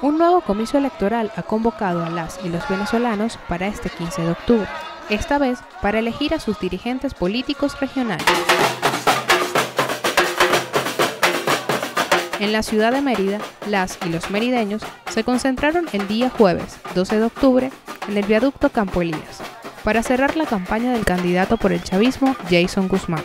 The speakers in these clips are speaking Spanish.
Un nuevo comicio electoral ha convocado a las y los venezolanos para este 15 de octubre, esta vez para elegir a sus dirigentes políticos regionales. En la ciudad de Mérida, las y los merideños se concentraron el día jueves 12 de octubre en el viaducto Campo Elías para cerrar la campaña del candidato por el chavismo Jason Guzmán.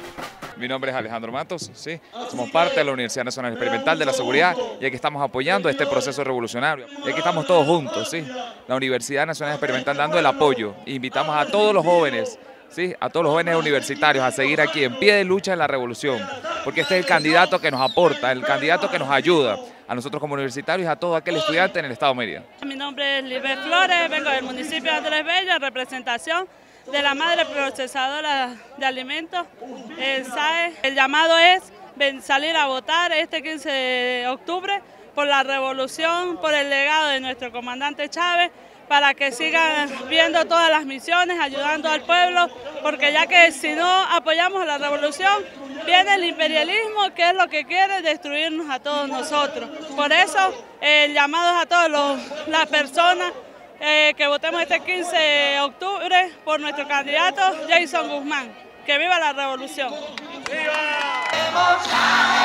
Mi nombre es Alejandro Matos, sí. somos parte de la Universidad Nacional Experimental de la Seguridad y aquí estamos apoyando este proceso revolucionario. Y aquí estamos todos juntos, ¿sí? la Universidad Nacional Experimental dando el apoyo. Invitamos a todos los jóvenes, ¿sí? a todos los jóvenes universitarios a seguir aquí en pie de lucha en la revolución, porque este es el candidato que nos aporta, el candidato que nos ayuda a nosotros como universitarios y a todo aquel estudiante en el Estado de Mérida. Mi nombre es Liber Flores, vengo del municipio de Andrés Bello en representación de la madre procesadora de alimentos, el SAE. El llamado es salir a votar este 15 de octubre por la revolución, por el legado de nuestro comandante Chávez, para que sigan viendo todas las misiones, ayudando al pueblo, porque ya que si no apoyamos la revolución, viene el imperialismo, que es lo que quiere destruirnos a todos nosotros. Por eso, el llamado es a todas las personas eh, que votemos este 15 de octubre por nuestro candidato Jason Guzmán. Que viva la revolución. ¡Viva!